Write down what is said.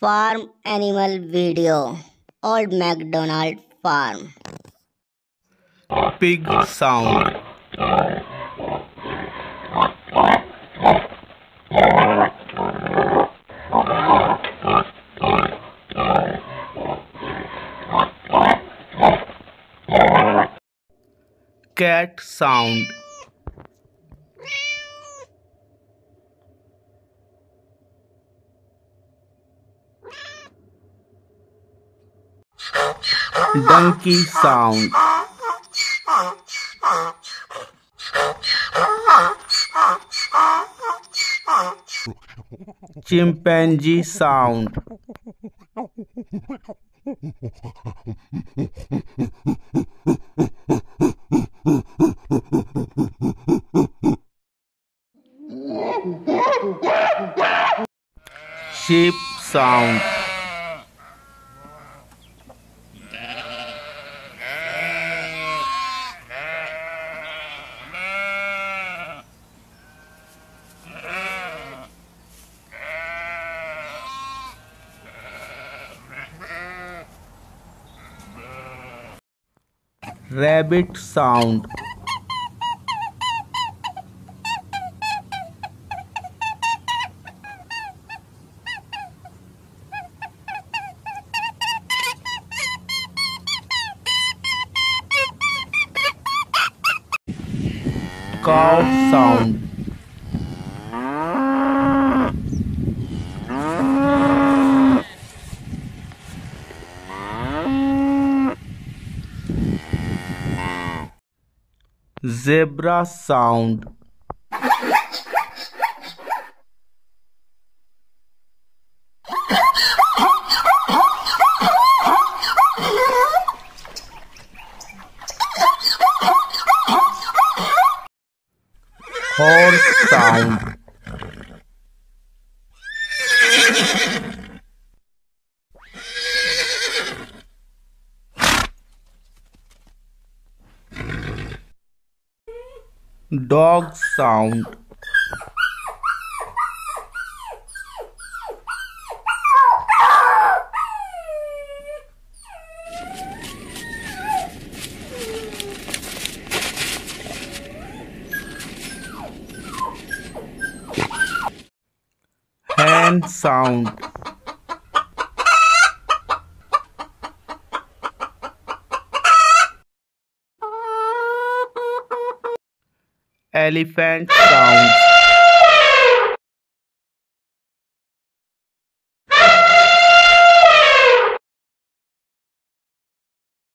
Farm animal video. Old MacDonald Farm. Pig sound. Cat sound. Donkey sound. Chimpanzee sound. Sheep sound. Rabbit sound. Cow sound. Zebra sound. Horse sound. Dog sound. Hand sound. Elephant sound.